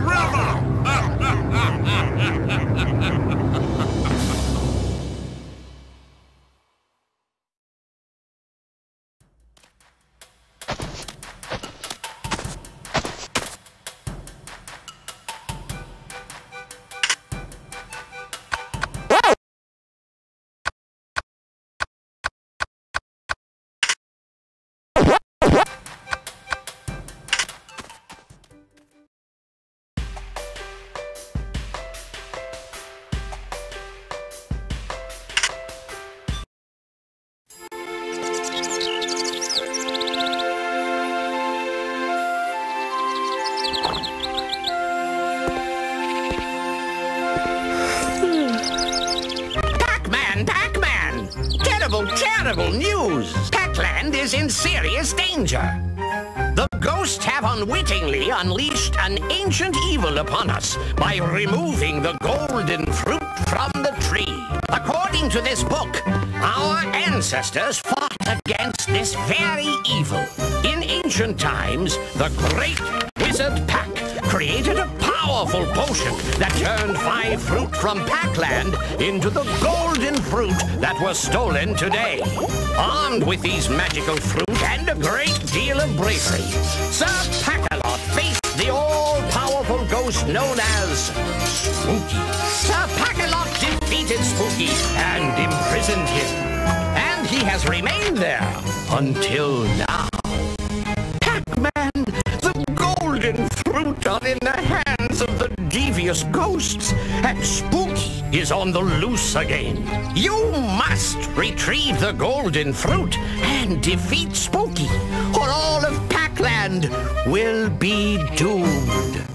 people Terrible, news! Pac-Land is in serious danger. The ghosts have unwittingly unleashed an ancient evil upon us by removing the golden fruit from the tree. According to this book, our ancestors fought against this very evil. In ancient times, the great wizard Pack created a powerful potion that turned five fruit from Pac-Land into the golden fruit that was stolen today. Armed with these magical fruit and a great deal of bravery, Sir Pac-a-Lot faced the all-powerful ghost known as Spooky. Sir Pac-a-Lot defeated Spooky and imprisoned him. And he has remained there until now. Devious ghosts, and Spooky is on the loose again. You must retrieve the golden fruit and defeat Spooky, or all of Pac-Land will be doomed.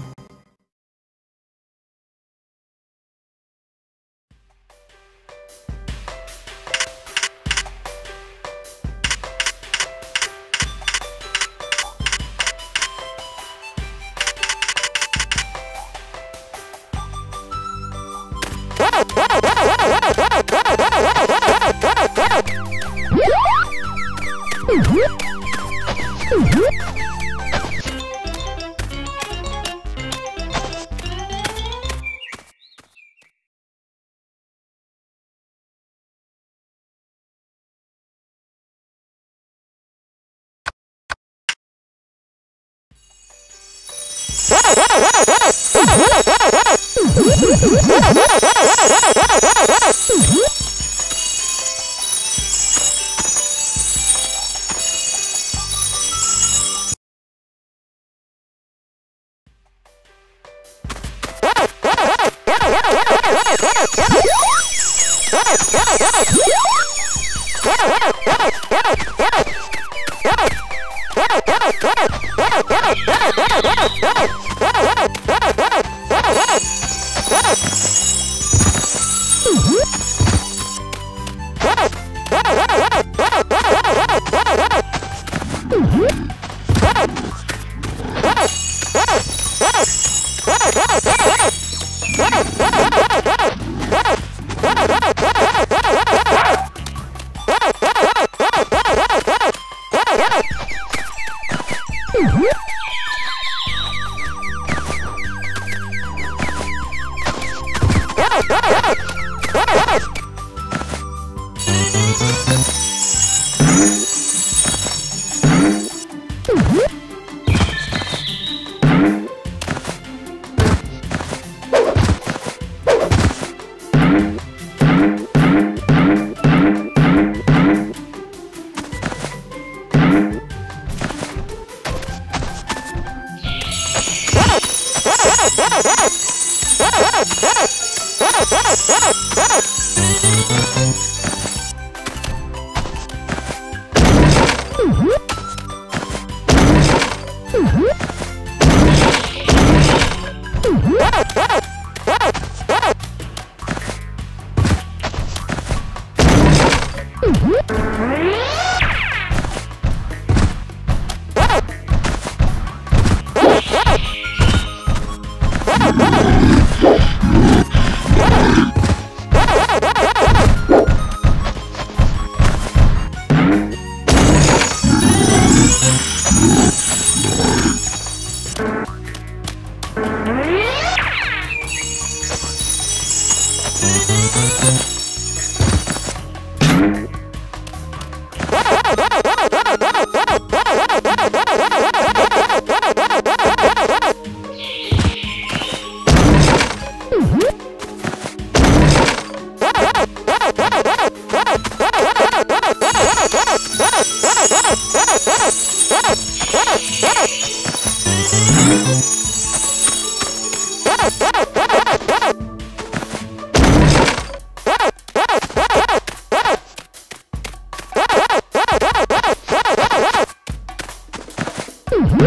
Whoa! Mm-hmm.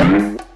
mm-hmm.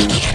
Yeah.